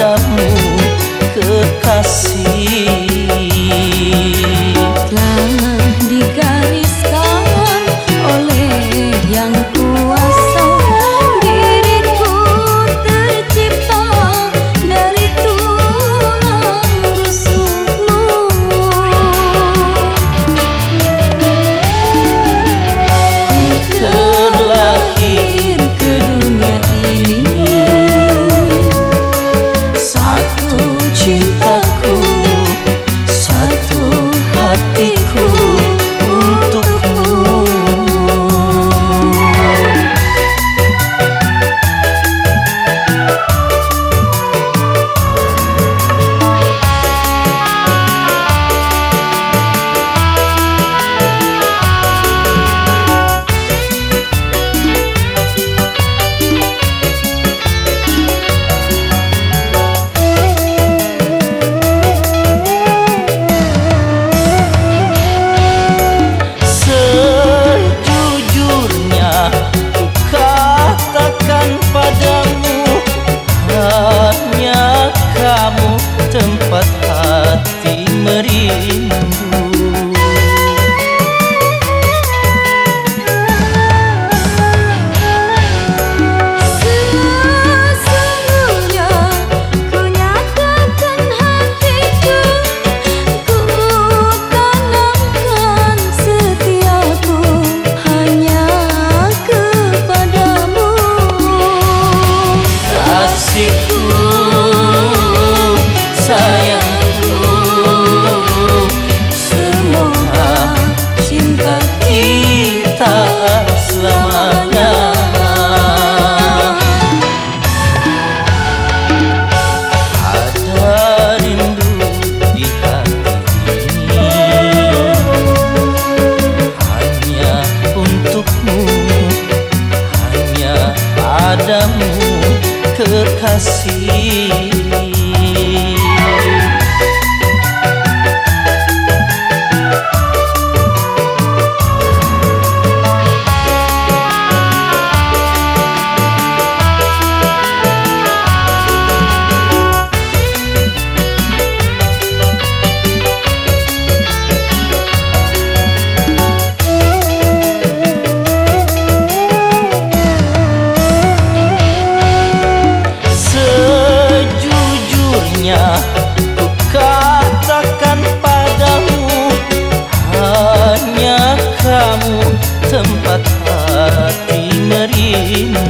kepadamu kekasih. empat hati merindu. kasih hanya ku katakan padamu hanya kamu tempat hati merindu